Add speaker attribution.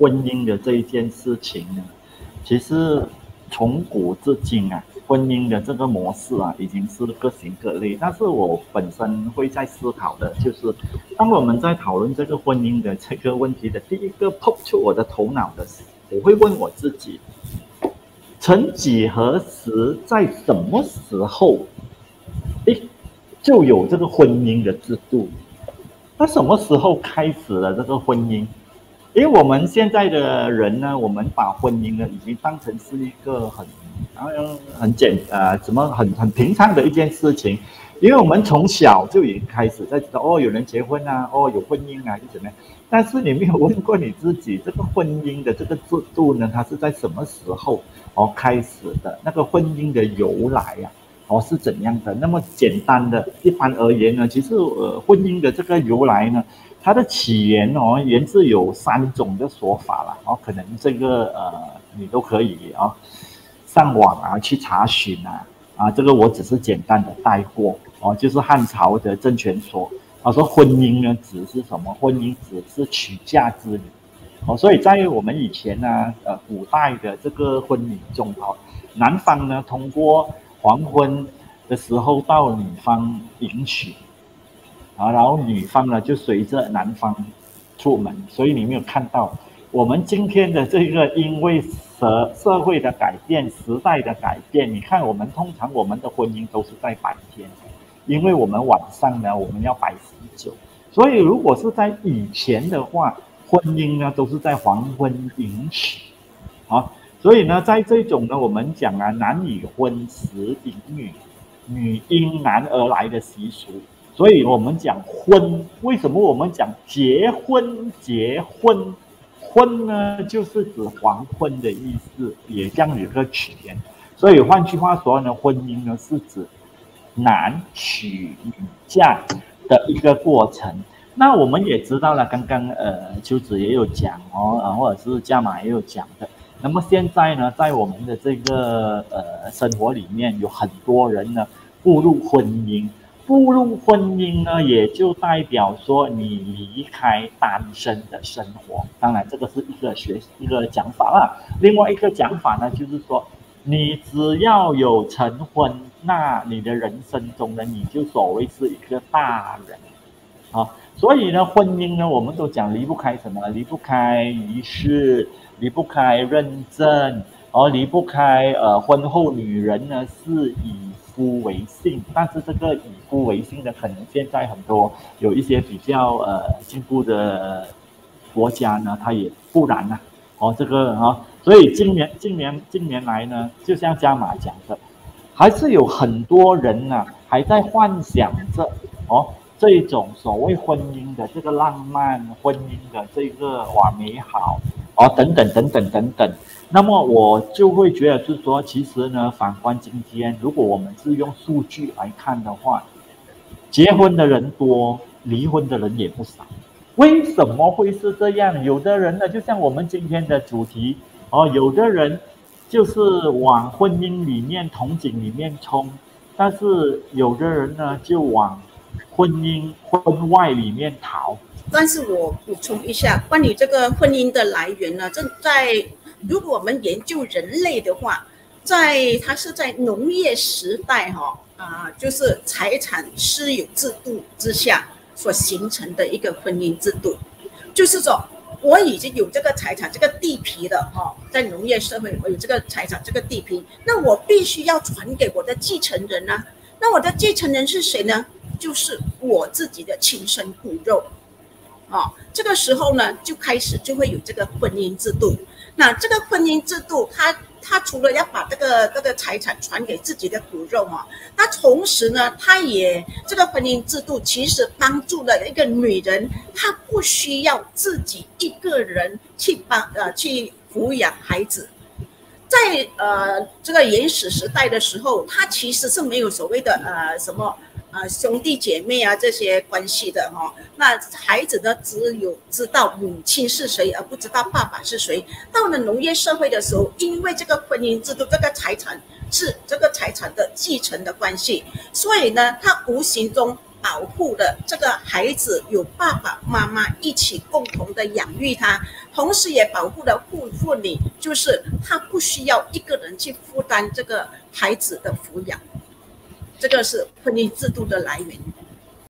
Speaker 1: 婚姻的这一件事情呢，其实从古至今啊，婚姻的这个模式啊，已经是各行各类。但是我本身会在思考的，就是当我们在讨论这个婚姻的这个问题的第一个抛出我的头脑的时，我会问我自己：曾几何时，在什么时候，诶，就有这个婚姻的制度？那什么时候开始了这个婚姻？因为我们现在的人呢，我们把婚姻呢已经当成是一个很，然后很简呃，怎么很很平常的一件事情。因为我们从小就已经开始在知道哦，有人结婚啊，哦，有婚姻啊，就怎么样？但是你没有问过你自己，这个婚姻的这个制度呢，它是在什么时候哦开始的？那个婚姻的由来呀？哦，是怎样的？那么简单的，一般而言呢，其实呃，婚姻的这个由来呢，它的起源哦，源自有三种的说法了。哦，可能这个呃，你都可以啊，上网啊去查询啊，啊，这个我只是简单的带过。哦，就是汉朝的政权说，他说婚姻呢，指是什么？婚姻指是娶嫁之礼。哦，所以在我们以前呢，呃，古代的这个婚礼中，哦，男方呢通过黄昏的时候到女方迎娶，啊，然后女方呢就随着男方出门，所以你没有看到我们今天的这个，因为社社会的改变、时代的改变，你看我们通常我们的婚姻都是在白天，因为我们晚上呢我们要摆喜酒，所以如果是在以前的话，婚姻呢都是在黄昏迎娶，啊。所以呢，在这种呢，我们讲啊，男女婚时迎女，女因男而来的习俗。所以我们讲婚，为什么我们讲结婚？结婚，婚呢，就是指黄昏的意思，也将有个娶言。所以换句话说呢，婚姻呢是指男娶女嫁的一个过程。那我们也知道了，刚刚呃，秋子也有讲哦，或者是加马也有讲的。那么现在呢，在我们的这个呃生活里面，有很多人呢步入婚姻，步入婚姻呢，也就代表说你离开单身的生活。当然，这个是一个学一个讲法啦。另外一个讲法呢，就是说，你只要有成婚，那你的人生中呢，你就所谓是一个大人啊。所以呢，婚姻呢，我们都讲离不开什么？离不开仪式。离不开认证，而离不开呃，婚后女人呢是以夫为姓，但是这个以夫为姓的可能现在很多有一些比较呃进步的国家呢，它也不然呐，哦这个啊，所以今年今年近年来呢，就像加马讲的，还是有很多人呢还在幻想着哦这种所谓婚姻的这个浪漫，婚姻的这个哇美好。哦，等等等等等等，那么我就会觉得，就是说，其实呢，反观今天，如果我们是用数据来看的话，结婚的人多，离婚的人也不少。为什么会是这样？有的人呢，就像我们今天的主题哦，有的人就是往婚姻里面、憧憬里面冲，但是有的人呢，就往婚姻婚外里面逃。
Speaker 2: 但是我补充一下，关于这个婚姻的来源呢，正在如果我们研究人类的话，在它是在农业时代哈啊，就是财产私有制度之下所形成的一个婚姻制度，就是说我已经有这个财产，这个地皮的哈，在农业社会我有这个财产，这个地皮，那我必须要传给我的继承人呢，那我的继承人是谁呢？就是我自己的亲生骨肉。这个时候呢，就开始就会有这个婚姻制度。那这个婚姻制度，他他除了要把这个这个财产传给自己的骨肉哈，那同时呢，他也这个婚姻制度其实帮助了一个女人，她不需要自己一个人去帮呃去抚养孩子。在呃这个原始时代的时候，她其实是没有所谓的呃什么。啊，兄弟姐妹啊，这些关系的哈，那孩子呢，只有知道母亲是谁，而不知道爸爸是谁。到了农业社会的时候，因为这个婚姻制度，这个财产是这个财产的继承的关系，所以呢，他无形中保护了这个孩子有爸爸妈妈一起共同的养育他，同时也保护了父妇女，就是他不需要一个人去负担这个孩子的抚养。这个是婚姻制度的来源。